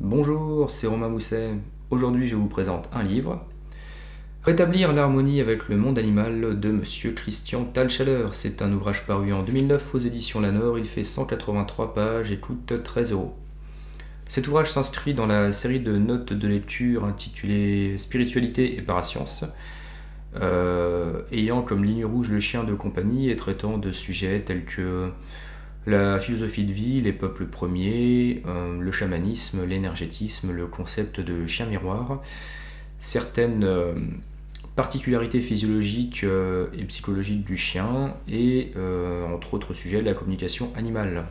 Bonjour, c'est Romain Mousset. Aujourd'hui, je vous présente un livre. Rétablir l'harmonie avec le monde animal de Monsieur Christian Talchaleur. C'est un ouvrage paru en 2009 aux éditions Lanor. Il fait 183 pages et coûte 13 euros. Cet ouvrage s'inscrit dans la série de notes de lecture intitulée Spiritualité et parascience, euh, ayant comme ligne rouge le chien de compagnie et traitant de sujets tels que la philosophie de vie, les peuples premiers, euh, le chamanisme, l'énergétisme, le concept de chien miroir, certaines euh, particularités physiologiques euh, et psychologiques du chien et entre autres sujets la communication animale.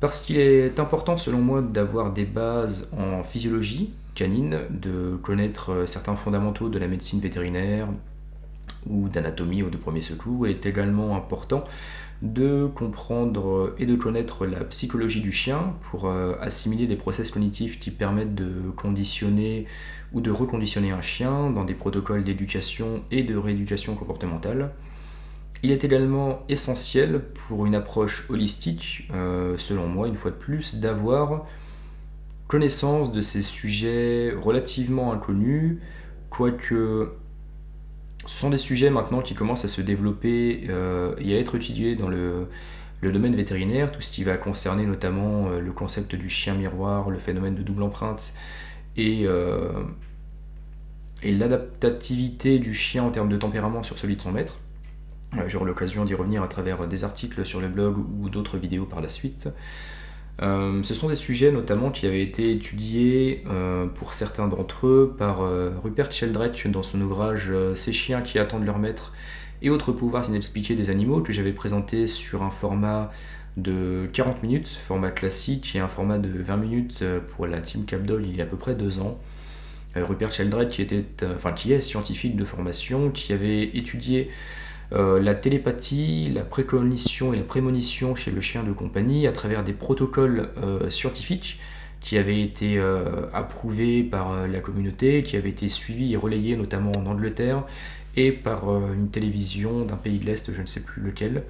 Parce qu'il est important selon moi d'avoir des bases en physiologie canine, de connaître certains fondamentaux de la médecine vétérinaire ou d'anatomie ou de premier secours, est également important de comprendre et de connaître la psychologie du chien pour euh, assimiler des process cognitifs qui permettent de conditionner ou de reconditionner un chien dans des protocoles d'éducation et de rééducation comportementale. Il est également essentiel pour une approche holistique, euh, selon moi, une fois de plus, d'avoir connaissance de ces sujets relativement inconnus, quoique ce sont des sujets maintenant qui commencent à se développer euh, et à être étudiés dans le, domaine vétérinaire, tout ce qui va concerner notamment euh, le concept du chien miroir, le phénomène de double empreinte et, euh, et l'adaptativité du chien en termes de tempérament sur celui de son maître. J'aurai l'occasion d'y revenir à travers des articles sur le blog ou d'autres vidéos par la suite. Euh, ce sont des sujets notamment qui avaient été étudiés euh, pour certains d'entre eux par euh, Rupert Sheldrake dans son ouvrage Ces chiens qui attendent leur maître et autres pouvoirs inexpliqués des animaux que j'avais présenté sur un format de 40 minutes, format classique, et un format de 20 minutes pour la Team Capdol il y a à peu près deux ans. Rupert Sheldrake qui, était, enfin, qui est scientifique de formation, qui avait étudié euh, la télépathie, la précognition et la prémonition chez le chien de compagnie à travers des protocoles euh, scientifiques qui avaient été euh, approuvés par la communauté, qui avaient été suivis et relayés notamment en Angleterre et par une télévision d'un pays de l'Est, je ne sais plus lequel.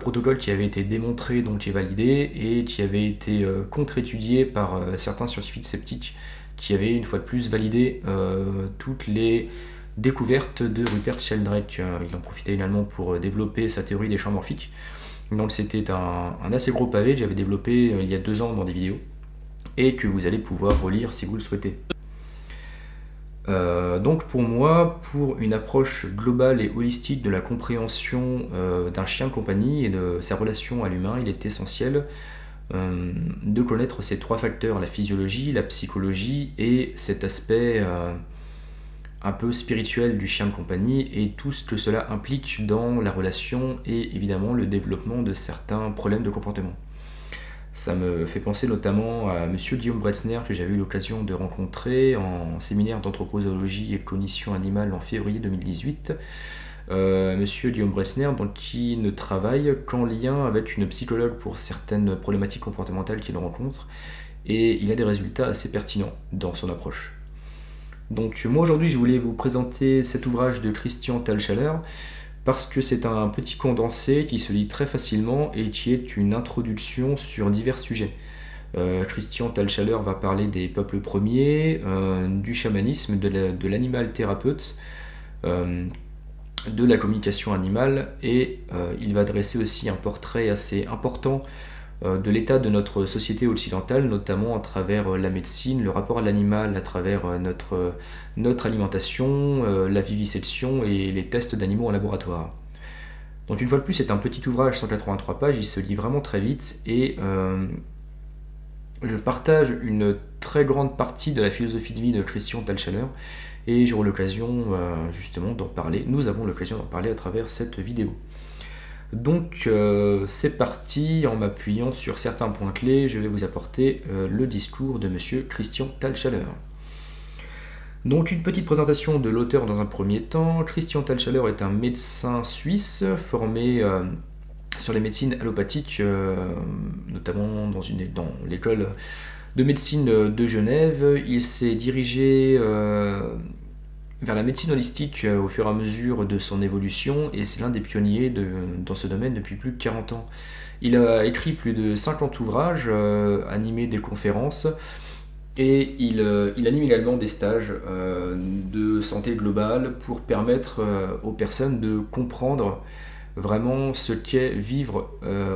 protocole qui avait été démontré, donc est validé, et qui avait été contre-étudié par certains scientifiques sceptiques qui avaient une fois de plus validé toutes les découverte de Rupert Sheldrake. Euh, il en profitait également pour euh, développer sa théorie des champs morphiques. Donc c'était un, assez gros pavé que j'avais développé euh, il y a deux ans dans des vidéos et que vous allez pouvoir relire si vous le souhaitez. donc pour moi, pour une approche globale et holistique de la compréhension d'un chien de compagnie et de sa relation à l'humain, il est essentiel de connaître ces trois facteurs, la physiologie, la psychologie et cet aspect un peu spirituel du chien de compagnie et tout ce que cela implique dans la relation et évidemment le développement de certains problèmes de comportement. Ça me fait penser notamment à Monsieur Guillaume Bretzner que j'avais eu l'occasion de rencontrer en séminaire d'anthroposologie et cognition animale en février 2018. Euh, Monsieur Guillaume Bretzner, donc, qui ne travaille qu'en lien avec une psychologue pour certaines problématiques comportementales qu'il rencontre, et il a des résultats assez pertinents dans son approche. Donc moi aujourd'hui je voulais vous présenter cet ouvrage de Christian Talchaler parce que c'est un petit condensé qui se lit très facilement et qui est une introduction sur divers sujets. Euh, Christian Talchaler va parler des peuples premiers, euh, du chamanisme, de l'animal thérapeute, euh, de la communication animale et il va dresser aussi un portrait assez important de l'état de notre société occidentale, notamment à travers euh, la médecine, le rapport à l'animal, à travers euh, notre, alimentation, la vivisection et les tests d'animaux en laboratoire. Donc une fois de plus, c'est un petit ouvrage, 183 pages, il se lit vraiment très vite et je partage une très grande partie de la philosophie de vie de Christian Talchaler et j'aurai l'occasion justement d'en parler, nous avons l'occasion d'en parler à travers cette vidéo. Donc euh, c'est parti, en m'appuyant sur certains points clés, je vais vous apporter euh, le discours de Monsieur Christian Talchaler. Donc une petite présentation de l'auteur dans un premier temps. Christian Talchaler est un médecin suisse formé euh, sur les médecines allopathiques, notamment dans, dans l'école de médecine de Genève. Il s'est dirigé vers la médecine holistique euh, au fur et à mesure de son évolution et c'est l'un des pionniers dans ce domaine depuis plus de 40 ans. Il a écrit plus de 50 ouvrages, animé des conférences, et il, anime également des stages de santé globale pour permettre aux personnes de comprendre vraiment ce qu'est vivre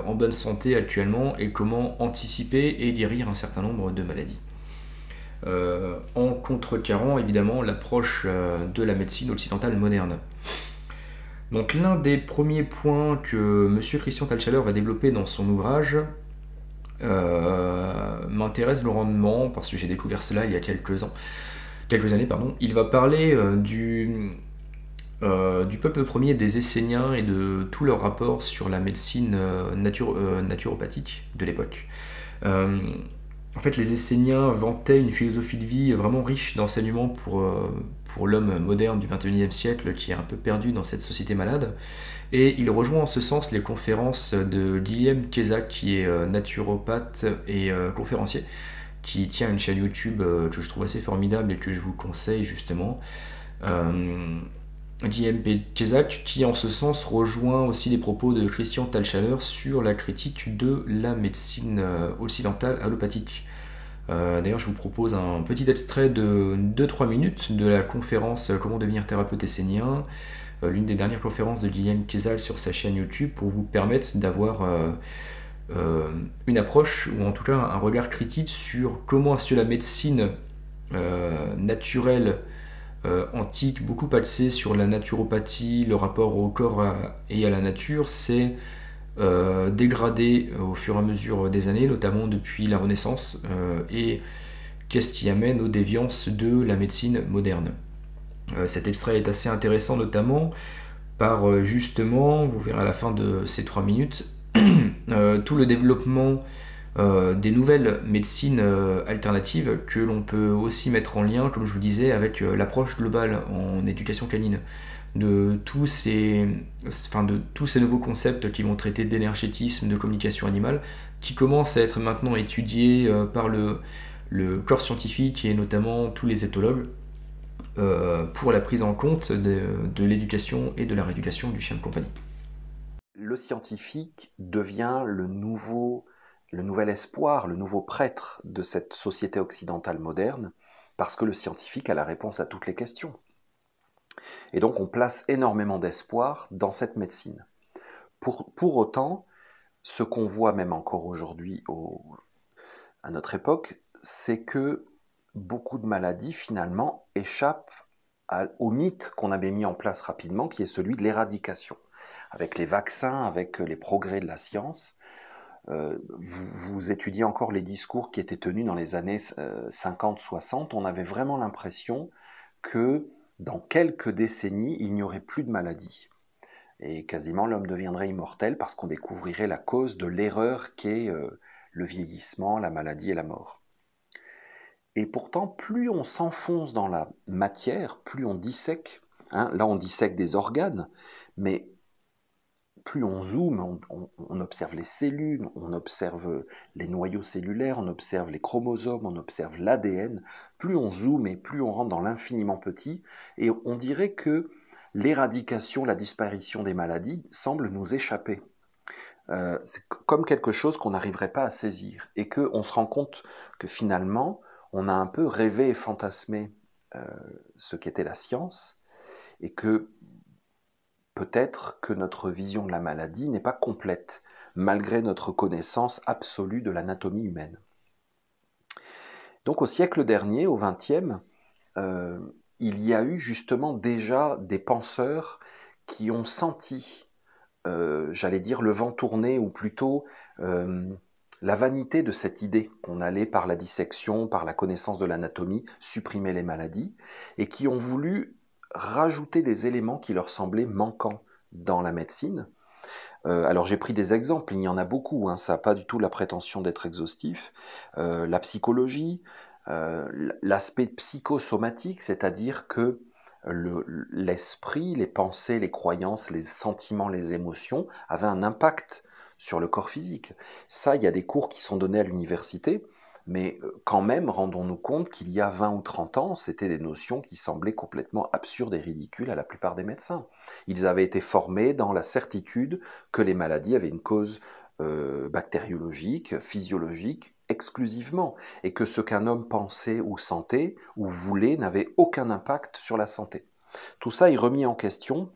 en bonne santé actuellement et comment anticiper et guérir un certain nombre de maladies. Euh, en contrecarrant évidemment l'approche euh, de la médecine occidentale moderne. Donc l'un des premiers points que M. Christian Talchaler va développer dans son ouvrage euh, m'intéresse le rendement parce que j'ai découvert cela il y a quelques ans, quelques années pardon. Il va parler du, du peuple premier des Esséniens et de tout leur rapport sur la médecine naturopathique de l'époque. En fait, les Esséniens vantaient une philosophie de vie vraiment riche d'enseignements pour, euh, pour l'homme moderne du XXIe siècle qui est un peu perdu dans cette société malade. Et il rejoint en ce sens les conférences de Guillaume Kezak, qui est euh, naturopathe et euh, conférencier, qui tient une chaîne YouTube que je trouve assez formidable et que je vous conseille justement. Guillaume Kezak, qui en ce sens rejoint aussi les propos de Christian Talchaler sur la critique de la médecine occidentale allopathique. Euh, d'ailleurs, je vous propose un petit extrait de 2-3 minutes de la conférence euh, Comment devenir thérapeute essénien, euh, l'une des dernières conférences de Gillian Kizal sur sa chaîne YouTube, pour vous permettre d'avoir une approche, ou en tout cas un regard critique sur comment est-ce que la médecine naturelle antique, beaucoup axée sur la naturopathie, le rapport au corps et à la nature, c'est euh, dégradé euh, au fur et à mesure des années, notamment depuis la Renaissance, euh, et qu'est-ce qui amène aux déviances de la médecine moderne. cet extrait est assez intéressant notamment par justement, vous verrez à la fin de ces trois minutes, tout le développement des nouvelles médecines alternatives que l'on peut aussi mettre en lien, comme je vous disais, avec l'approche globale en éducation canine de tous ces, enfin de tous ces nouveaux concepts qui vont traiter d'énergétisme, de communication animale, qui commencent à être maintenant étudiés euh, par le, corps scientifique et notamment tous les éthologues euh, pour la prise en compte de, l'éducation et de la rééducation du chien de compagnie. Le scientifique devient le nouveau, le nouvel espoir, le nouveau prêtre de cette société occidentale moderne, parce que le scientifique a la réponse à toutes les questions. Et donc on place énormément d'espoir dans cette médecine. Pour, autant, ce qu'on voit même encore aujourd'hui à notre époque, c'est que beaucoup de maladies finalement échappent au mythe qu'on avait mis en place rapidement, qui est celui de l'éradication. Avec les vaccins, avec les progrès de la science, euh, vous, étudiez encore les discours qui étaient tenus dans les années 50-60, euh, on avait vraiment l'impression que dans quelques décennies, il n'y aurait plus de maladie. Et quasiment l'homme deviendrait immortel parce qu'on découvrirait la cause de l'erreur qu'est euh, le vieillissement, la maladie et la mort. Et pourtant, plus on s'enfonce dans la matière, plus on dissèque. Hein, là, on dissèque des organes, mais plus on zoome, on, observe les cellules, on observe les noyaux cellulaires, on observe les chromosomes, on observe l'ADN, plus on zoome et plus on rentre dans l'infiniment petit, et on dirait que l'éradication, la disparition des maladies semble nous échapper. Euh, c'est comme quelque chose qu'on n'arriverait pas à saisir, et qu'on se rend compte que finalement, on a un peu rêvé et fantasmé euh, ce qu'était la science, et que Peut-être que notre vision de la maladie n'est pas complète, malgré notre connaissance absolue de l'anatomie humaine. Donc au siècle dernier, au XXe, euh, il y a eu justement déjà des penseurs qui ont senti, euh, j'allais dire, le vent tourner, ou plutôt euh, la vanité de cette idée qu'on allait par la dissection, par la connaissance de l'anatomie, supprimer les maladies, et qui ont voulu rajouter des éléments qui leur semblaient manquants dans la médecine. Euh, alors j'ai pris des exemples, il y en a beaucoup, hein, ça n'a pas du tout la prétention d'être exhaustif. Euh, la psychologie, euh, l'aspect psychosomatique, c'est-à-dire que l'esprit, les pensées, les croyances, les sentiments, les émotions avaient un impact sur le corps physique. Ça, il y a des cours qui sont donnés à l'université. Mais euh, quand même, rendons-nous compte qu'il y a 20 ou 30 ans, c'était des notions qui semblaient complètement absurdes et ridicules à la plupart des médecins. Ils avaient été formés dans la certitude que les maladies avaient une cause bactériologiques, physiologiques, exclusivement, et que ce qu'un homme pensait ou sentait ou voulait n'avait aucun impact sur la santé. Tout ça est remis en question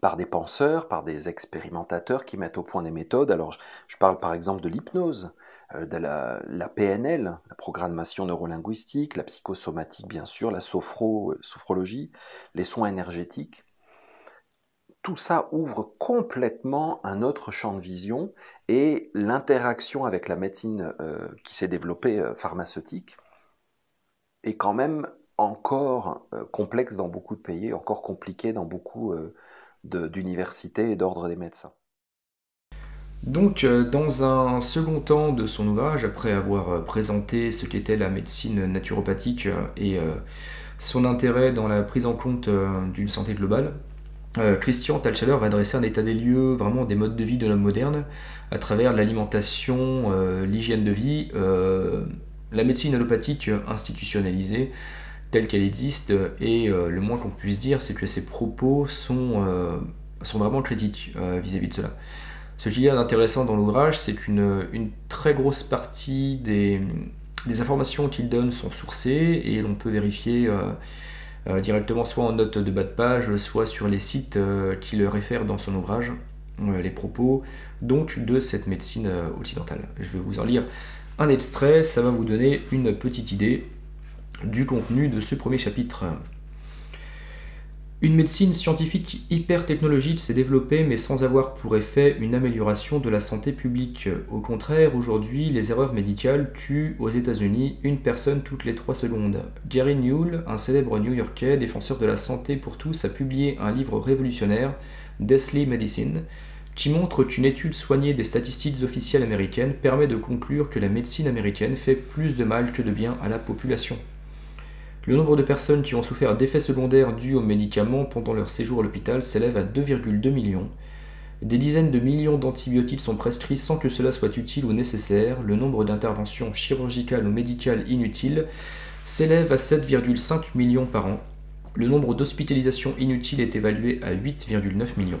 par des penseurs, par des expérimentateurs qui mettent au point des méthodes. Alors, je, parle par exemple de l'hypnose, euh, de la, PNL, la programmation neurolinguistique, la psychosomatique, bien sûr, la sophro, euh, sophrologie, les soins énergétiques. Tout ça ouvre complètement un autre champ de vision et l'interaction avec la médecine euh, qui s'est développée pharmaceutique est quand même encore complexe dans beaucoup de pays, encore compliqué dans beaucoup d'universités et d'ordre des médecins. Donc, euh, dans un second temps de son ouvrage, après avoir euh, présenté ce qu'était la médecine naturopathique euh, et son intérêt dans la prise en compte d'une santé globale, Christian Talchaler va adresser un état des lieux vraiment des modes de vie de l'homme moderne à travers l'alimentation, l'hygiène de vie, la médecine allopathique institutionnalisée telle qu'elle existe et le moins qu'on puisse dire c'est que ses propos sont, sont vraiment critiques vis-à-vis de cela. Ce qu'il y a d'intéressant dans l'ouvrage, c'est qu'une une très grosse partie des, informations qu'il donne sont sourcées et l'on peut vérifier euh, euh, directement soit en note de bas de page, soit sur les sites euh, qu'il réfère dans son ouvrage, les propos donc de cette médecine occidentale. Je vais vous en lire un extrait, ça va vous donner une petite idée du contenu de ce premier chapitre. Une médecine scientifique hyper technologique s'est développée mais sans avoir pour effet une amélioration de la santé publique. Au contraire, aujourd'hui, les erreurs médicales tuent aux États-Unis une personne toutes les 3 secondes. Gary Newell, un célèbre New-Yorkais défenseur de la santé pour tous, a publié un livre révolutionnaire, Deathly Medicine, qui montre qu'une étude soignée des statistiques officielles américaines permet de conclure que la médecine américaine fait plus de mal que de bien à la population. Le nombre de personnes qui ont souffert d'effets secondaires dus aux médicaments pendant leur séjour à l'hôpital s'élève à 2,2 millions. Des dizaines de millions d'antibiotiques sont prescrits sans que cela soit utile ou nécessaire. Le nombre d'interventions chirurgicales ou médicales inutiles s'élève à 7,5 millions par an. Le nombre d'hospitalisations inutiles est évalué à 8,9 millions.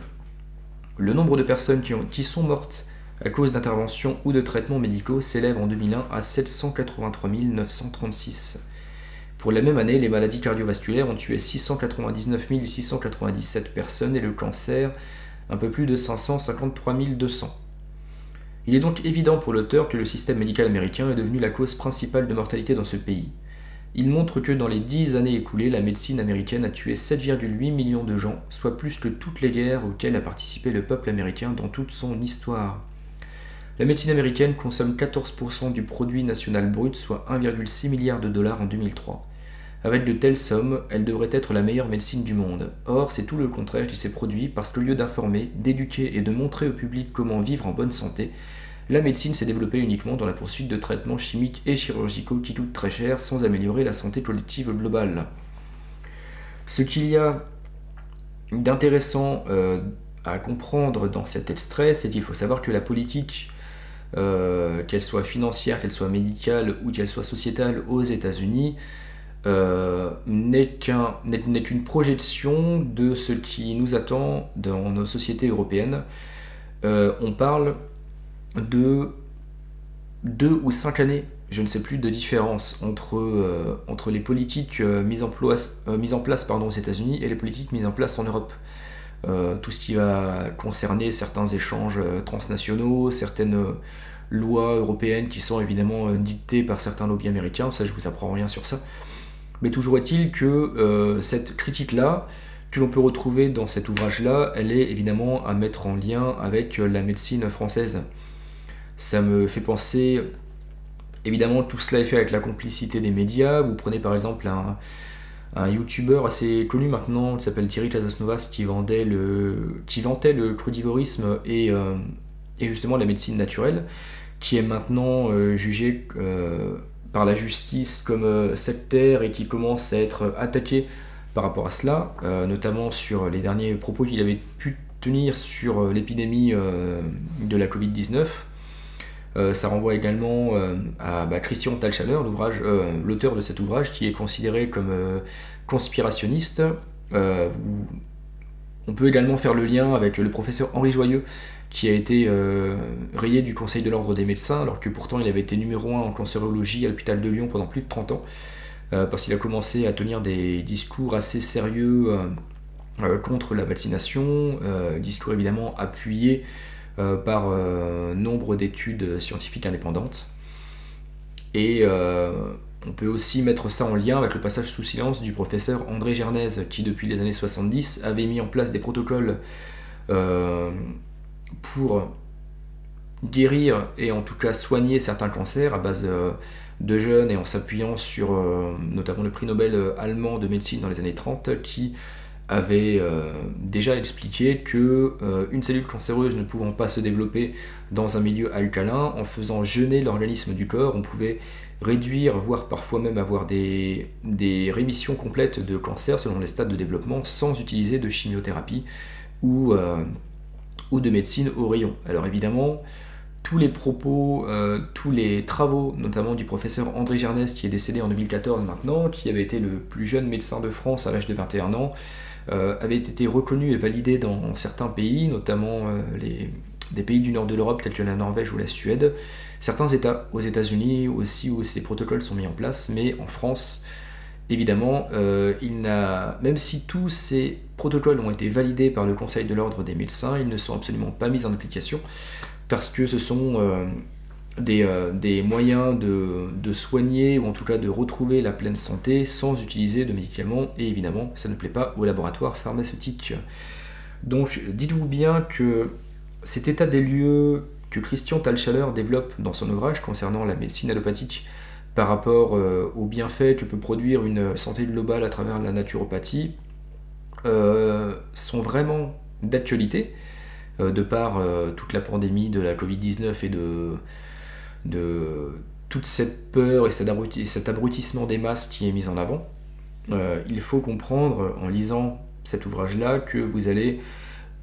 Le nombre de personnes qui, sont mortes à cause d'interventions ou de traitements médicaux s'élève en 2001 à 783 936. Pour la même année, les maladies cardiovasculaires ont tué 699 697 personnes et le cancer un peu plus de 553 200. Il est donc évident pour l'auteur que le système médical américain est devenu la cause principale de mortalité dans ce pays. Il montre que dans les dix années écoulées, la médecine américaine a tué 7,8 millions de gens, soit plus que toutes les guerres auxquelles a participé le peuple américain dans toute son histoire. La médecine américaine consomme 14% du produit national brut, soit 1,6 milliard de dollars en 2003. Avec de telles sommes, elle devrait être la meilleure médecine du monde. Or, c'est tout le contraire qui s'est produit parce qu'au lieu d'informer, d'éduquer et de montrer au public comment vivre en bonne santé, la médecine s'est développée uniquement dans la poursuite de traitements chimiques et chirurgicaux qui coûtent très cher sans améliorer la santé collective globale. Ce qu'il y a d'intéressant euh, à comprendre dans cet extrait, c'est qu'il faut savoir que la politique, euh, qu'elle soit financière, qu'elle soit médicale ou qu'elle soit sociétale aux États-Unis, euh, n'est qu'une projection de ce qui nous attend dans nos sociétés européennes. Euh, on parle de deux ou cinq années, je ne sais plus, de différence entre, euh, entre les politiques mises en place, mises en place pardon, aux États-Unis et les politiques mises en place en Europe. tout ce qui va concerner certains échanges transnationaux, certaines lois européennes qui sont évidemment dictées par certains lobbies américains, ça je vous apprends rien sur ça. Mais toujours est-il que euh, cette critique-là, que l'on peut retrouver dans cet ouvrage-là, elle est évidemment à mettre en lien avec euh, la médecine française. Ça me fait penser, évidemment, tout cela est fait avec la complicité des médias. Vous prenez par exemple un, youtubeur assez connu maintenant, qui s'appelle Thierry Casasnovas, qui, vendait le, qui vantait le crudivorisme et, euh, et, justement la médecine naturelle, qui est maintenant jugé par la justice comme euh, sectaire et qui commence à être attaqué par rapport à cela, euh, notamment sur les derniers propos qu'il avait pu tenir sur euh, l'épidémie de la Covid-19. ça renvoie également à bah, Christian Talchaler, l'auteur de cet ouvrage, qui est considéré comme conspirationniste. on peut également faire le lien avec le professeur Henri Joyeux, qui a été rayé du Conseil de l'Ordre des médecins, alors que pourtant il avait été numéro 1 en cancérologie à l'hôpital de Lyon pendant plus de 30 ans, parce qu'il a commencé à tenir des discours assez sérieux contre la vaccination, discours évidemment appuyés par nombre d'études scientifiques indépendantes. Et on peut aussi mettre ça en lien avec le passage sous silence du professeur André Gernez, qui depuis les années 70 avait mis en place des protocoles euh, pour guérir et en tout cas soigner certains cancers à base euh, de jeunes et en s'appuyant sur euh, notamment le prix Nobel allemand de médecine dans les années 30 qui avait déjà expliqué que une cellule cancéreuse ne pouvant pas se développer dans un milieu alcalin, en faisant jeûner l'organisme du corps, on pouvait réduire, voire parfois même avoir des, rémissions complètes de cancer selon les stades de développement sans utiliser de chimiothérapie ou, euh, ou de médecine au rayon. Alors évidemment, tous les propos, euh, tous les travaux, notamment du professeur André Gernès, qui est décédé en 2014 maintenant, qui avait été le plus jeune médecin de France à l'âge de 21 ans, euh, avaient été reconnus et validés dans certains pays, notamment les, des pays du nord de l'Europe tels que la Norvège ou la Suède, certains États, aux États-Unis aussi, où ces protocoles sont mis en place, mais en France, évidemment, euh, il n'a, même si tous ces protocoles ont été validés par le Conseil de l'ordre des médecins, ils ne sont absolument pas mis en application parce que ce sont euh, euh, des, moyens de, de, soigner ou en tout cas de retrouver la pleine santé sans utiliser de médicaments et évidemment ça ne plaît pas aux laboratoires pharmaceutiques. Donc dites-vous bien que cet état des lieux que Christian Talchaler développe dans son ouvrage concernant la médecine allopathique par rapport euh, aux bienfaits que peut produire une santé globale à travers la naturopathie euh, sont vraiment d'actualité, euh, de par toute la pandémie de la Covid-19 et de, de, toute cette peur et cet abrutissement des masses qui est mis en avant. il faut comprendre en lisant cet ouvrage-là que vous allez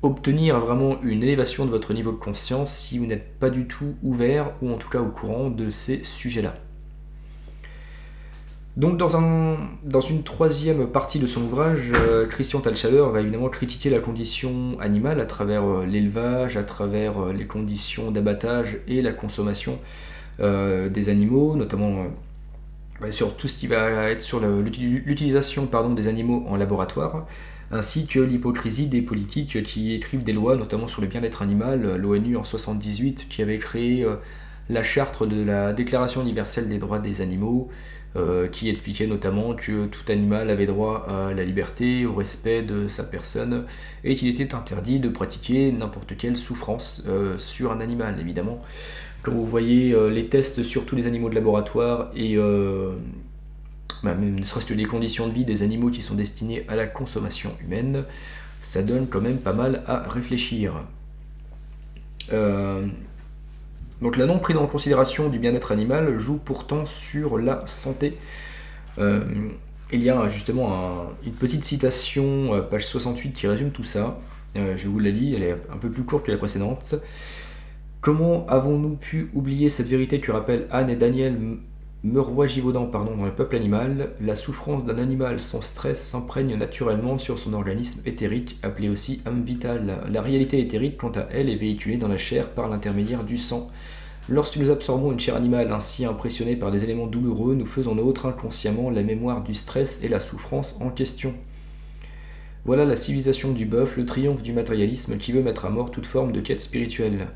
obtenir vraiment une élévation de votre niveau de conscience si vous n'êtes pas du tout ouvert ou en tout cas au courant de ces sujets-là. Donc dans, un, dans, une troisième partie de son ouvrage, euh, Christian Talchaler va évidemment critiquer la condition animale à travers euh, l'élevage, à travers euh, les conditions d'abattage et la consommation des animaux, notamment bah, sur tout ce qui va être sur l'utilisation des animaux en laboratoire ainsi que l'hypocrisie des politiques qui écrivent des lois, notamment sur le bien-être animal. L'ONU en 78 qui avait créé la charte de la Déclaration universelle des droits des animaux, euh, qui expliquait notamment que tout animal avait droit à la liberté, au respect de sa personne, et qu'il était interdit de pratiquer n'importe quelle souffrance euh, sur un animal, évidemment. Quand vous voyez les tests sur tous les animaux de laboratoire et bah, ne serait-ce que les conditions de vie des animaux qui sont destinés à la consommation humaine, ça donne quand même pas mal à réfléchir. Euh, donc la non prise en considération du bien-être animal joue pourtant sur la santé. Euh, il y a justement une petite citation, euh, page 68, qui résume tout ça. je vous la lis, elle est un peu plus courte que la précédente. Comment avons-nous pu oublier cette vérité? Que rappellent Anne et Daniel Meroy Givaudan pardon, dans le peuple animal, la souffrance d'un animal sans stress s'imprègne naturellement sur son organisme éthérique, appelé aussi âme vitale. La réalité éthérique, quant à elle, est véhiculée dans la chair par l'intermédiaire du sang. Lorsque nous absorbons une chair animale ainsi impressionnée par des éléments douloureux, nous faisons nôtre inconsciemment la mémoire du stress et la souffrance en question. Voilà la civilisation du bœuf, le triomphe du matérialisme qui veut mettre à mort toute forme de quête spirituelle.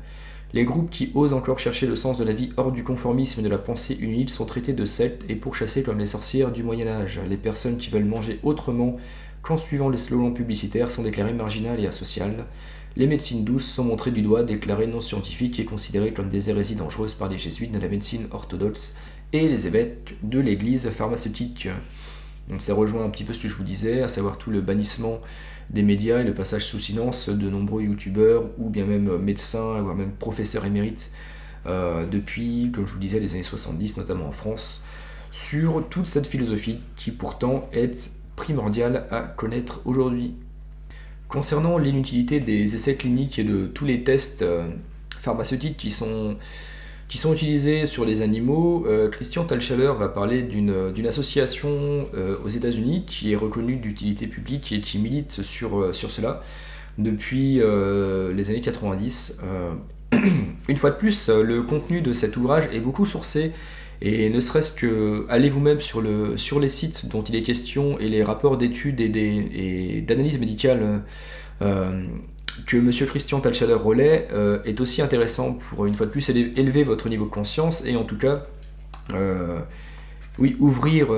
Les groupes qui osent encore chercher le sens de la vie hors du conformisme et de la pensée humide sont traités de sectes et pourchassés comme les sorcières du Moyen Âge. Les personnes qui veulent manger autrement qu'en suivant les slogans publicitaires sont déclarées marginales et asociales. Les médecines douces sont montrées du doigt, déclarées non scientifiques et considérées comme des hérésies dangereuses par les jésuites de la médecine orthodoxe et les évêques de l'église pharmaceutique. Donc ça rejoint un petit peu ce que je vous disais, à savoir tout le bannissement des médias et le passage sous silence de nombreux youtubeurs ou bien même médecins, voire même professeurs émérites euh, depuis, comme je vous disais, les années 70, notamment en France, sur toute cette philosophie qui pourtant est primordiale à connaître aujourd'hui. Concernant l'inutilité des essais cliniques et de tous les tests euh, pharmaceutiques qui sont qui sont utilisés sur les animaux. Euh, Christian Talchaler va parler d'une association euh, aux États-Unis qui est reconnue d'utilité publique et qui milite sur, euh, sur cela. depuis les années 90. une fois de plus, le contenu de cet ouvrage est beaucoup sourcé et ne serait-ce que allez vous-même sur, le, sur les sites dont il est question et les rapports d'études et d'analyse médicale euh, que M. Christian Talchaler relaie euh, est aussi intéressant pour une fois de plus élever votre niveau de conscience et en tout cas euh, oui, ouvrir,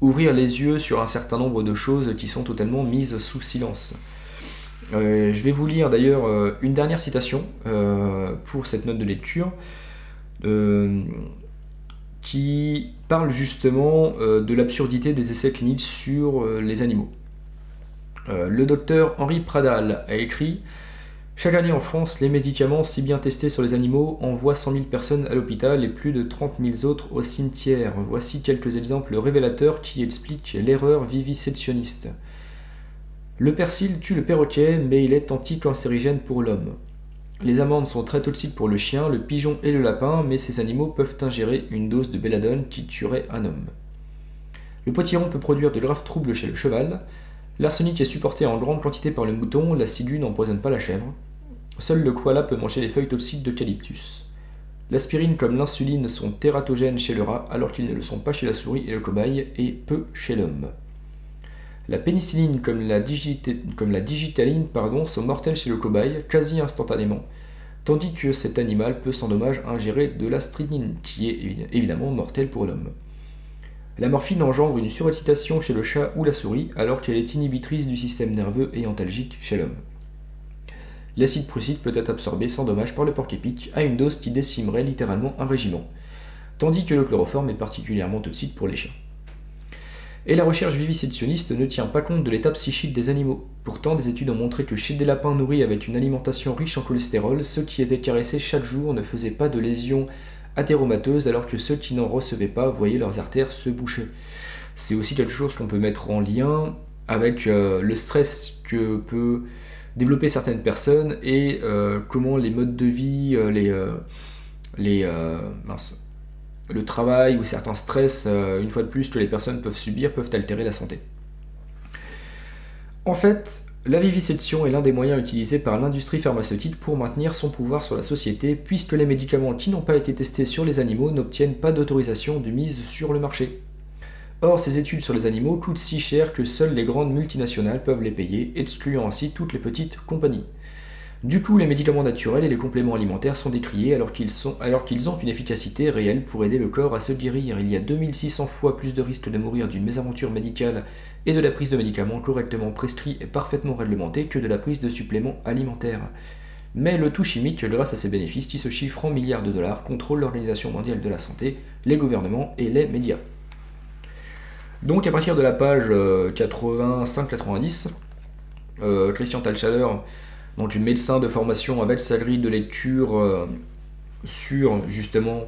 ouvrir les yeux sur un certain nombre de choses qui sont totalement mises sous silence. je vais vous lire d'ailleurs une dernière citation pour cette note de lecture qui parle justement de l'absurdité des essais cliniques sur les animaux. Euh, le docteur Henri Pradal a écrit Chaque année en France, les médicaments si bien testés sur les animaux envoient 100 000 personnes à l'hôpital et plus de 30 000 autres au cimetière. Voici quelques exemples révélateurs qui expliquent l'erreur vivisectionniste. Le persil tue le perroquet, mais il est anticancérigène pour l'homme. Les amandes sont très toxiques pour le chien, le pigeon et le lapin, mais ces animaux peuvent ingérer une dose de belladone qui tuerait un homme. Le potiron peut produire de graves troubles chez le cheval. L'arsenic est supporté en grande quantité par le mouton, l'acidule n'empoisonne pas la chèvre. Seul le koala peut manger les feuilles toxiques d'eucalyptus. L'aspirine comme l'insuline sont tératogènes chez le rat alors qu'ils ne le sont pas chez la souris et le cobaye et peu chez l'homme. La pénicilline comme la, digitaline pardon, sont mortelles chez le cobaye quasi instantanément, tandis que cet animal peut sans dommage ingérer de la strychnine qui est évidemment mortelle pour l'homme. La morphine engendre une surexcitation chez le chat ou la souris, alors qu'elle est inhibitrice du système nerveux et antalgique chez l'homme. L'acide prussique peut être absorbé sans dommage par le porc-épic à une dose qui décimerait littéralement un régiment, tandis que le chloroforme est particulièrement toxique pour les chiens. Et la recherche vivisectionniste ne tient pas compte de l'état psychique des animaux. Pourtant, des études ont montré que chez des lapins nourris avec une alimentation riche en cholestérol, ceux qui étaient caressés chaque jour ne faisaient pas de lésions athéromateuses alors que ceux qui n'en recevaient pas voyaient leurs artères se boucher. C'est aussi quelque chose qu'on peut mettre en lien avec euh, le stress que peut développer certaines personnes et euh, comment les modes de vie, euh, les, les le travail ou certains stress, une fois de plus, que les personnes peuvent subir, peuvent altérer la santé. En fait, la vivisection est l'un des moyens utilisés par l'industrie pharmaceutique pour maintenir son pouvoir sur la société, puisque les médicaments qui n'ont pas été testés sur les animaux n'obtiennent pas d'autorisation de mise sur le marché. Or, ces études sur les animaux coûtent si cher que seules les grandes multinationales peuvent les payer, excluant ainsi toutes les petites compagnies. Du coup, les médicaments naturels et les compléments alimentaires sont décriés alors qu'ils, ont une efficacité réelle pour aider le corps à se guérir. Il y a 2600 fois plus de risques de mourir d'une mésaventure médicale et de la prise de médicaments correctement prescrits et parfaitement réglementés que de la prise de suppléments alimentaires. Mais le tout chimique, grâce à ses bénéfices qui se chiffrent en milliards de dollars, contrôle l'Organisation mondiale de la santé, les gouvernements et les médias. Donc à partir de la page 85-90, euh, euh, Christian Talchaler donc une médecin de formation avec sa grille de lecture euh, sur justement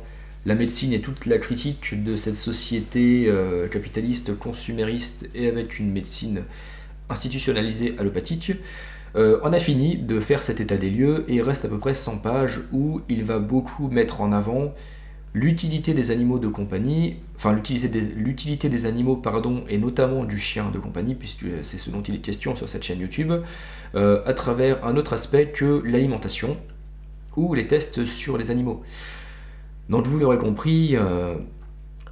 la médecine et toute la critique de cette société euh, capitaliste, consumériste et avec une médecine institutionnalisée allopathique, euh, en a fini de faire cet état des lieux et reste à peu près 100 pages où il va beaucoup mettre en avant l'utilité des animaux de compagnie, enfin l'utilité des, animaux, pardon, et notamment du chien de compagnie, puisque c'est ce dont il est question sur cette chaîne YouTube, euh, à travers un autre aspect que l'alimentation ou les tests sur les animaux. Donc vous l'aurez compris, euh,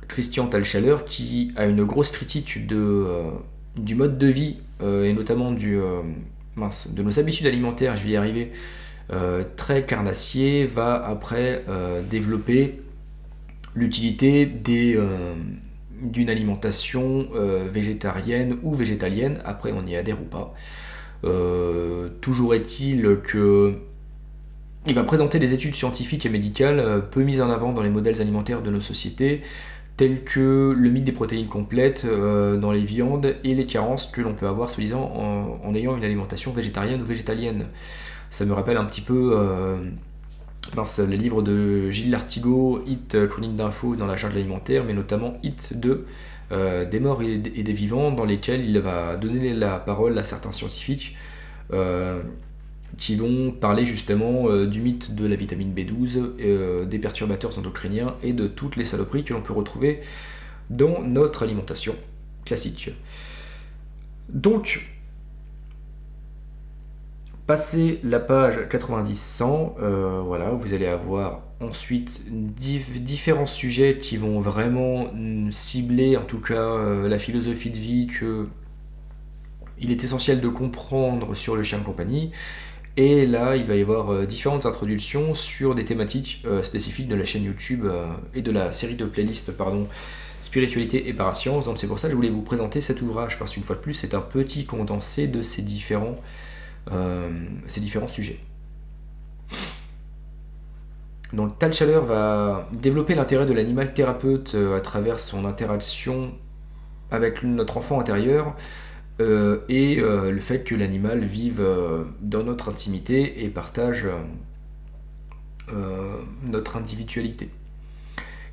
Christian Talchaler, qui a une grosse critique euh, du mode de vie, et notamment de nos habitudes alimentaires, je vais y arriver, très carnassier, va après développer l'utilité euh, d'une alimentation euh, végétarienne ou végétalienne, après on y adhère ou pas. Euh, toujours est-il que il va présenter des études scientifiques et médicales peu mises en avant dans les modèles alimentaires de nos sociétés, tels que le mythe des protéines complètes dans les viandes et les carences que l'on peut avoir soi-disant en, en, ayant une alimentation végétarienne ou végétalienne. Ça me rappelle un petit peu les livres de Gilles Lartigot, Hit euh, chronique d'infos dans la charge alimentaire, mais notamment Hit 2, euh, des morts et, des vivants, dans lesquels il va donner la parole à certains scientifiques euh, qui vont parler justement du mythe de la vitamine B12, des perturbateurs endocriniens et de toutes les saloperies que l'on peut retrouver dans notre alimentation classique. Donc, Passé la page 90-100, euh, voilà, vous allez avoir ensuite différents sujets qui vont vraiment mm, cibler, en tout cas, euh, la philosophie de vie que il est essentiel de comprendre sur le chien de compagnie. Et là, il va y avoir euh, différentes introductions sur des thématiques spécifiques de la chaîne YouTube et de la série de playlists, pardon, spiritualité et parascience. Donc c'est pour ça que je voulais vous présenter cet ouvrage parce qu'une fois de plus, c'est un petit condensé de ces différents euh, ces différents sujets. Donc Tal Chaleur va développer l'intérêt de l'animal thérapeute euh, à travers son interaction avec notre enfant intérieur euh, et le fait que l'animal vive dans notre intimité et partage notre individualité.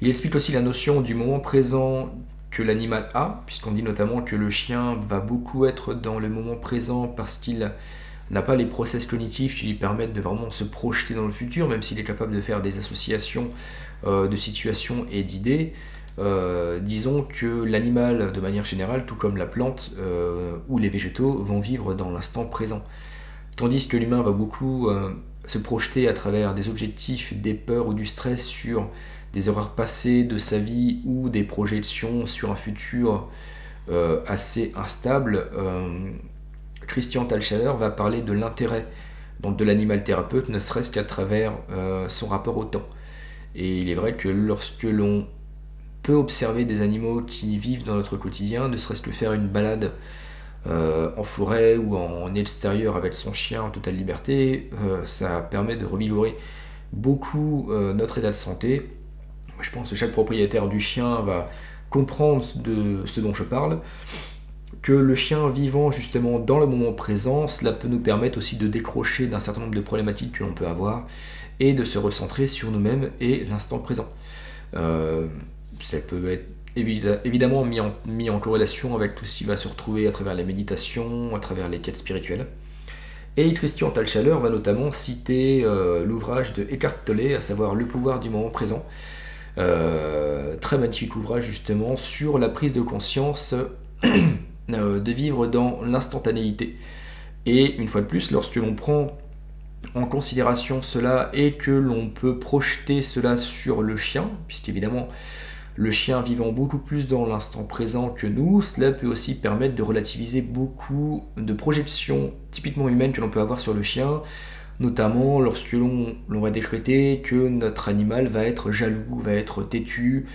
Il explique aussi la notion du moment présent que l'animal a, puisqu'on dit notamment que le chien va beaucoup être dans le moment présent parce qu'il n'a pas les process cognitifs qui lui permettent de vraiment se projeter dans le futur, même s'il est capable de faire des associations euh, de situations et d'idées. Euh, disons que l'animal, de manière générale, tout comme la plante euh, ou les végétaux, vont vivre dans l'instant présent. Tandis que l'humain va beaucoup se projeter à travers des objectifs, des peurs ou du stress sur des erreurs passées de sa vie ou des projections sur un futur assez instable Christian Talchaler va parler de l'intérêt de l'animal thérapeute, ne serait-ce qu'à travers euh, son rapport au temps. Et il est vrai que lorsque l'on peut observer des animaux qui vivent dans notre quotidien, ne serait-ce que faire une balade euh, en forêt ou en, extérieur avec son chien en totale liberté, euh, ça permet de revigorer beaucoup notre état de santé. Je pense que chaque propriétaire du chien va comprendre de ce dont je parle que le chien vivant justement dans le moment présent, cela peut nous permettre aussi de décrocher d'un certain nombre de problématiques que l'on peut avoir et de se recentrer sur nous-mêmes et l'instant présent. Euh, ça peut être évidemment mis en, corrélation avec tout ce qui va se retrouver à travers les méditations, à travers les quêtes spirituelles. Et Christian Talchaler va notamment citer euh, l'ouvrage de Eckhart Tolle, à savoir Le pouvoir du moment présent. Euh, très magnifique ouvrage justement sur la prise de conscience Euh, de vivre dans l'instantanéité. Et une fois de plus, lorsque l'on prend en considération cela et que l'on peut projeter cela sur le chien, puisqu'évidemment le chien vivant beaucoup plus dans l'instant présent que nous, cela peut aussi permettre de relativiser beaucoup de projections typiquement humaines que l'on peut avoir sur le chien, notamment lorsque l'on va décréter que notre animal va être jaloux, va être têtu,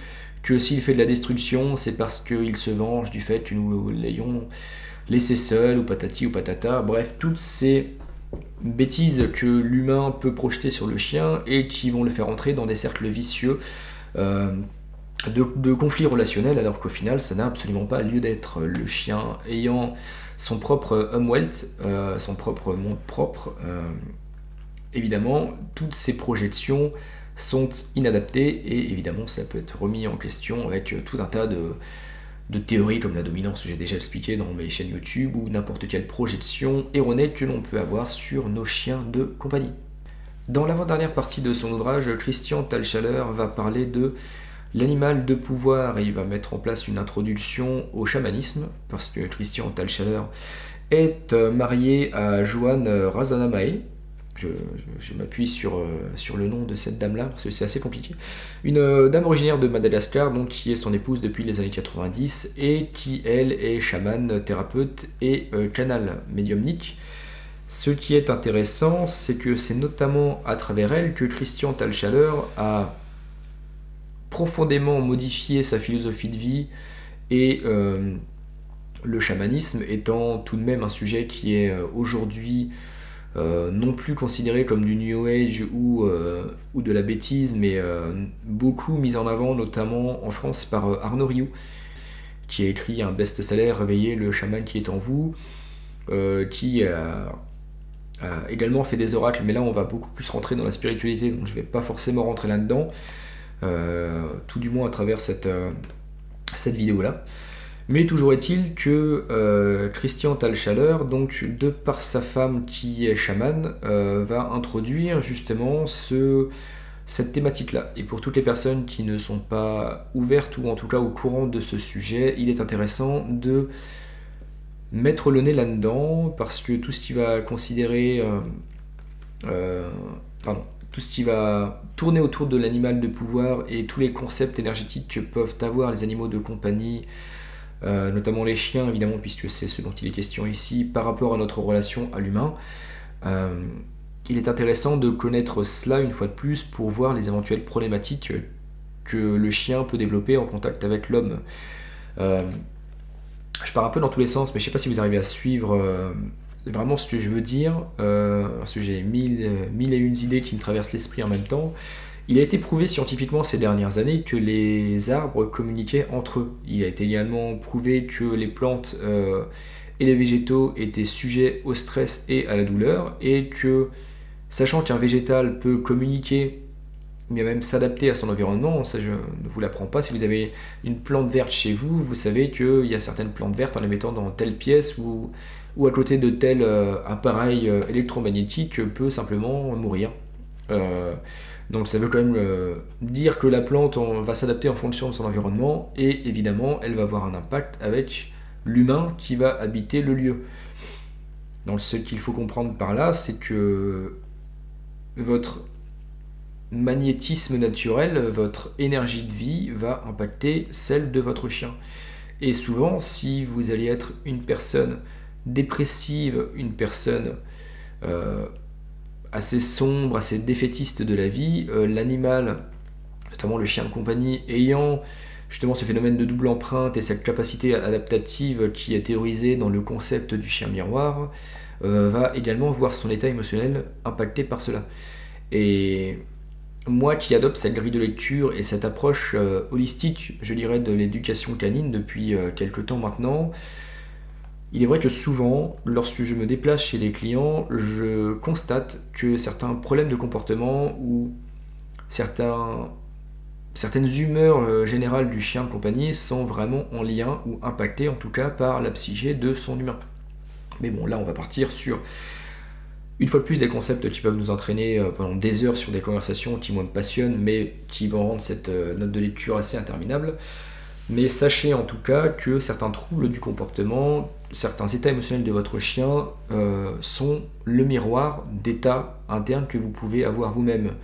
que s'il fait de la destruction, c'est parce qu'il se venge du fait que nous l'ayons laissé seul, ou patati ou patata. Bref, toutes ces bêtises que l'humain peut projeter sur le chien et qui vont le faire entrer dans des cercles vicieux euh, de, conflits relationnels, alors qu'au final, ça n'a absolument pas lieu d'être. Le chien ayant son propre umwelt, euh, son propre monde propre, euh, évidemment, toutes ces projections sont inadaptés et évidemment ça peut être remis en question avec tout un tas de, théories comme la dominance que j'ai déjà expliqué dans mes chaînes YouTube ou n'importe quelle projection erronée que l'on peut avoir sur nos chiens de compagnie. Dans l'avant-dernière partie de son ouvrage, Christian Talchaler va parler de l'animal de pouvoir il va mettre en place une introduction au chamanisme parce que Christian Talchaler est euh, marié à Joanne Razanamae, je, m'appuie sur, euh, sur le nom de cette dame-là, parce que c'est assez compliqué. Une euh, dame originaire de Madagascar, donc qui est son épouse depuis les années 90, et qui, elle, est chamane, thérapeute et euh, canal médiumnique. Ce qui est intéressant, c'est que c'est notamment à travers elle que Christian Talchaleur a profondément modifié sa philosophie de vie et le chamanisme étant tout de même un sujet qui est aujourd'hui euh, non plus considéré comme du New Age ou, euh, ou de la bêtise, mais euh, beaucoup mis en avant, notamment en France par Arnaud Rioux, qui a écrit un best-seller, Réveiller le chaman qui est en vous, qui a, également fait des oracles, mais là on va beaucoup plus rentrer dans la spiritualité, donc je ne vais pas forcément rentrer là-dedans, tout du moins à travers cette, cette vidéo-là. Mais toujours est-il que euh, Christian Talchaler, donc de par sa femme qui est chamane, euh, va introduire justement ce, cette thématique-là. Et pour toutes les personnes qui ne sont pas ouvertes ou en tout cas au courant de ce sujet, il est intéressant de mettre le nez là-dedans parce que tout ce qui va considérer, pardon, tout ce qui va tourner autour de l'animal de pouvoir et tous les concepts énergétiques que peuvent avoir les animaux de compagnie, euh, notamment les chiens évidemment, puisque c'est ce dont il est question ici, par rapport à notre relation à l'humain. Euh, il est intéressant de connaître cela une fois de plus pour voir les éventuelles problématiques que le chien peut développer en contact avec l'homme. Euh, je pars un peu dans tous les sens, mais je ne sais pas si vous arrivez à suivre vraiment ce que je veux dire, euh, parce que j'ai mille, mille et une idées qui me traversent l'esprit en même temps. Il a été prouvé scientifiquement ces dernières années que les arbres communiquaient entre eux. Il a été également prouvé que les plantes euh, et les végétaux étaient sujets au stress et à la douleur, et que, sachant qu'un végétal peut communiquer bien même s'adapter à son environnement, ça je ne vous l'apprends pas, si vous avez une plante verte chez vous, vous savez qu'il y a certaines plantes vertes en les mettant dans telle pièce ou ou à côté de tel euh, appareil euh, électromagnétique peut simplement mourir. Euh, donc ça veut quand même dire que la plante va s'adapter en fonction de son environnement et évidemment elle va avoir un impact avec l'humain qui va habiter le lieu. Donc ce qu'il faut comprendre par là, c'est que votre magnétisme naturel, votre énergie de vie va impacter celle de votre chien. Et souvent, si vous allez être une personne dépressive, une personne euh, assez sombre, assez défaitiste de la vie, euh, l'animal, notamment le chien de compagnie, ayant justement ce phénomène de double empreinte et cette capacité adaptative qui est théorisée dans le concept du chien miroir, euh, va également voir son état émotionnel impacté par cela. Et moi qui adopte cette grille de lecture et cette approche holistique, je dirais, de l'éducation canine depuis quelques temps maintenant, il est vrai que souvent, lorsque je me déplace chez les clients, je constate que certains problèmes de comportement ou certaines humeurs euh, générales du chien de compagnie sont vraiment en lien ou impactées en tout cas par la psyché de son humain. Mais bon, là on va partir sur une fois de plus des concepts qui peuvent nous entraîner euh, pendant des heures sur des conversations qui moi me passionnent mais qui vont rendre cette euh, note de lecture assez interminable. Mais sachez en tout cas que certains troubles du comportement, certains états émotionnels de votre chien euh, sont le miroir d'états internes que vous pouvez avoir vous-même.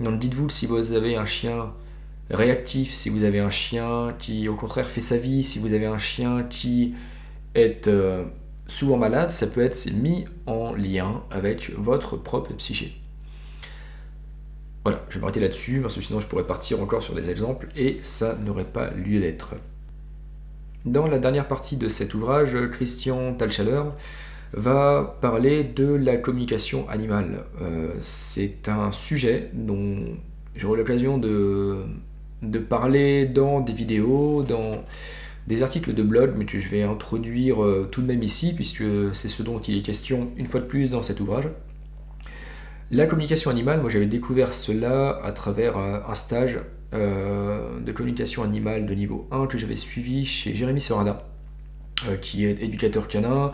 Donc dites-vous si vous avez un chien réactif, si vous avez un chien qui au contraire fait sa vie, si vous avez un chien qui est euh, souvent malade, ça peut être mis en lien avec votre propre psyché. Voilà, je vais m'arrêter là-dessus, parce que sinon je pourrais partir encore sur des exemples, et ça n'aurait pas lieu d'être. Dans la dernière partie de cet ouvrage, Christian Talchaleur va parler de la communication animale. Euh, c'est un sujet dont j'aurai l'occasion de, de parler dans des vidéos, dans des articles de blog, mais que je vais introduire euh, tout de même ici, puisque c'est ce dont il est question une fois de plus dans cet ouvrage. La communication animale, moi j'avais découvert cela à travers un stage euh, de communication animale de niveau 1 que j'avais suivi chez Jérémy Serada, euh, qui est éducateur canin,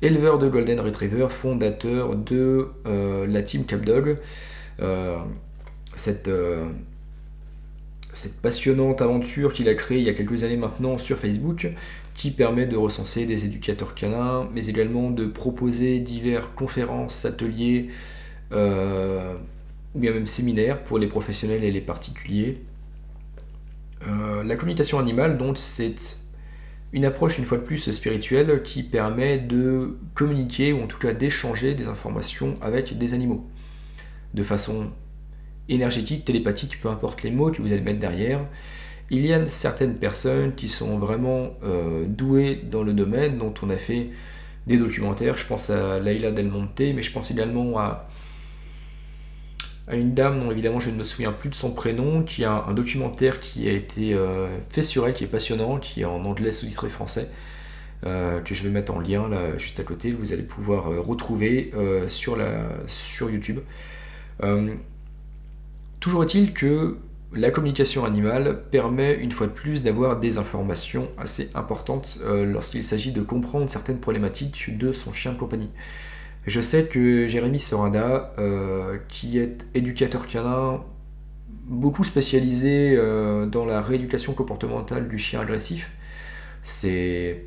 éleveur de Golden Retriever, fondateur de euh, la team Capdog. cette, cette passionnante aventure qu'il a créée il y a quelques années maintenant sur Facebook, qui permet de recenser des éducateurs canins, mais également de proposer divers conférences, ateliers, euh, ou bien même séminaires pour les professionnels et les particuliers. Euh, la communication animale, donc, c'est une approche une fois de plus spirituelle qui permet de communiquer ou en tout cas d'échanger des informations avec des animaux de façon énergétique, télépathique, peu importe les mots que vous allez mettre derrière. Il y a certaines personnes qui sont vraiment euh, douées dans le domaine, dont on a fait des documentaires. Je pense à Laila Del Monte, mais je pense également à à une dame dont évidemment je ne me souviens plus de son prénom, qui a un documentaire qui a été euh, fait sur elle, qui est passionnant, qui est en anglais sous-titré français, euh, que je vais mettre en lien là juste à côté, vous allez pouvoir euh, retrouver sur, la, sur YouTube. toujours est-il que la communication animale permet une fois de plus d'avoir des informations assez importantes lorsqu'il s'agit de comprendre certaines problématiques de son chien de compagnie. Je sais que Jérémy Sorada, euh, qui est éducateur canin, beaucoup spécialisé euh, dans la rééducation comportementale du chien agressif, c'est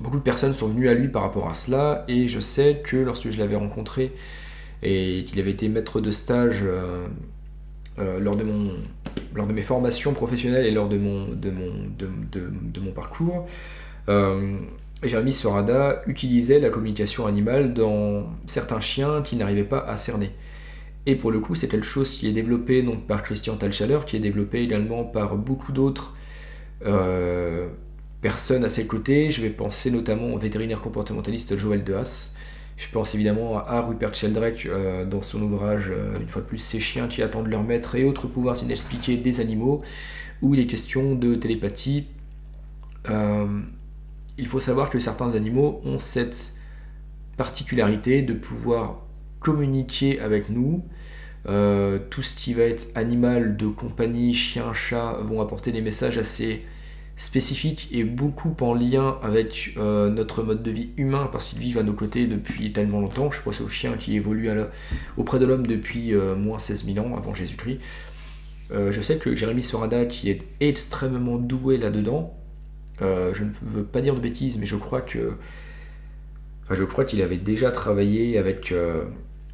beaucoup de personnes sont venues à lui par rapport à cela, et je sais que lorsque je l'avais rencontré et qu'il avait été maître de stage euh, lors, de mes formations professionnelles et lors de mon, parcours, Jérémy Sorada utilisait la communication animale dans certains chiens qui n'arrivaient pas à cerner. Et pour le coup, c'est quelque chose qui est développé donc, par Christian Talchaler, qui est développé également par beaucoup d'autres euh, personnes à ses côtés. Je vais penser notamment au vétérinaire comportementaliste Joël Dehas. Je pense évidemment à Rupert Sheldrake euh, dans son ouvrage, euh, une fois de plus, Ces chiens qui attendent leur maître et autres pouvoirs inexpliqués des animaux, où il est question de télépathie. Il faut savoir que certains animaux ont cette particularité de pouvoir communiquer avec nous. Euh, tout ce qui va être animal de compagnie, chien, chat, vont apporter des messages assez spécifiques et beaucoup en lien avec euh, notre mode de vie humain parce qu'ils vivent à nos côtés depuis tellement longtemps. Je pense aux chiens qui évoluent auprès de l'homme depuis euh, moins 16 000 ans avant Jésus-Christ. je sais que Jérémy Sorada, qui est extrêmement doué là-dedans, je ne veux pas dire de bêtises, mais je crois que je crois qu'il avait déjà travaillé avec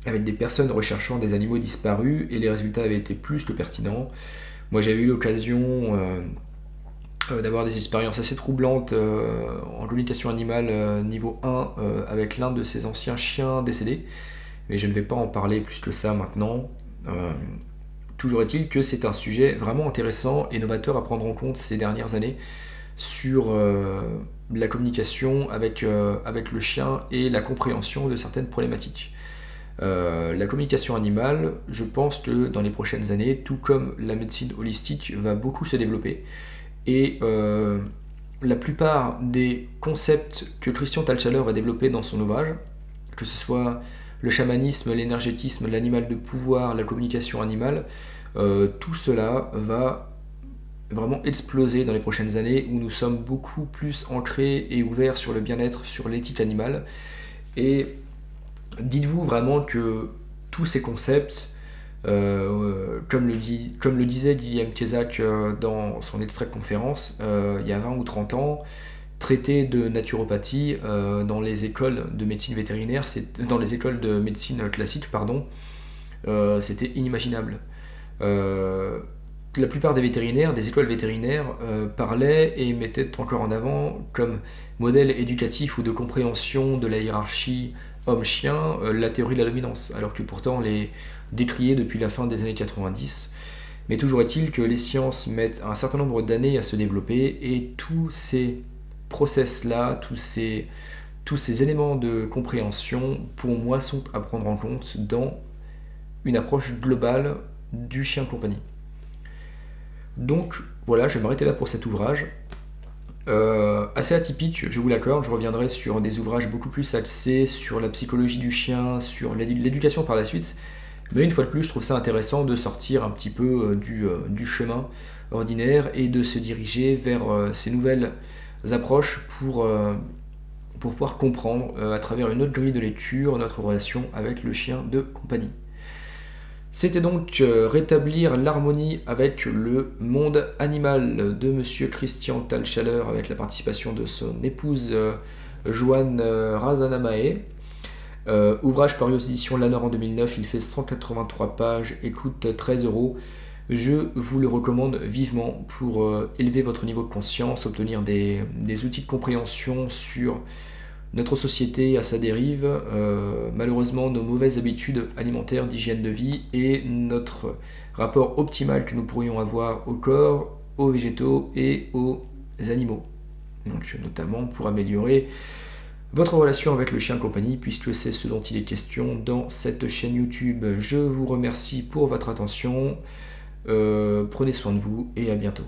avec des personnes recherchant des animaux disparus et les résultats avaient été plus que pertinents. Moi j'avais eu l'occasion euh, euh, d'avoir des expériences assez troublantes euh, en communication animale niveau 1 avec l'un de ces anciens chiens décédés, mais je ne vais pas en parler plus que ça maintenant. toujours est-il que c'est un sujet vraiment intéressant et novateur à prendre en compte ces dernières années sur la communication avec, avec le chien et la compréhension de certaines problématiques. Euh, la communication animale, je pense que dans les prochaines années, tout comme la médecine holistique, va beaucoup se développer. Et euh, la plupart des concepts que Christian Talchaler va développer dans son ouvrage, que ce soit le chamanisme, l'énergétisme, l'animal de pouvoir, la communication animale, euh, tout cela va vraiment exploser dans les prochaines années où nous sommes beaucoup plus ancrés et ouverts sur le bien-être, sur l'éthique animale. Et dites-vous vraiment que tous ces concepts, euh, comme, le disait Guillaume Kézac euh, dans son extrait de conférence, euh, il y a 20 ou 30 ans, traiter de naturopathie dans les écoles de médecine vétérinaire, dans les écoles de médecine classique, pardon, c'était inimaginable. La plupart des vétérinaires, des écoles vétérinaires, parlaient et mettaient encore en avant comme modèle éducatif ou de compréhension de la hiérarchie homme-chien euh, la théorie de la dominance, alors que pourtant les décriée depuis la fin des années 90. Mais toujours est-il que les sciences mettent un certain nombre d'années à se développer et tous ces process-là, tous ces, tous ces éléments de compréhension, pour moi, sont à prendre en compte dans une approche globale du chien compagnie. Donc voilà, je vais m'arrêter là pour cet ouvrage. Euh, assez atypique, je vous l'accorde, je reviendrai sur des ouvrages beaucoup plus axés sur la psychologie du chien, sur l'éducation par la suite. Mais une fois de plus, je trouve ça intéressant de sortir un petit peu euh, du, euh, du chemin ordinaire et de se diriger vers ces nouvelles approches pour pouvoir comprendre à travers une autre grille de lecture notre relation avec le chien de compagnie. C'était donc euh, rétablir l'harmonie avec le monde animal de Monsieur Christian Talchaler avec la participation de son épouse euh, Joanne euh, Razanamae. ouvrage paru aux éditions Lanor en 2009, il fait 183 pages et coûte 13 euros. Je vous le recommande vivement pour élever votre niveau de conscience, obtenir des outils de compréhension sur notre société à sa dérive, euh, malheureusement nos mauvaises habitudes alimentaires, d'hygiène de vie et notre rapport optimal que nous pourrions avoir au corps, aux végétaux et aux animaux. Donc notamment pour améliorer votre relation avec le chien compagnie, puisque c'est ce dont il est question dans cette chaîne YouTube. Je vous remercie pour votre attention, euh, prenez soin de vous et à bientôt.